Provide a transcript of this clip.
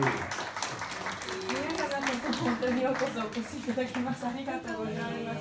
本当にようこそお越しいただきました。ありがとうございます。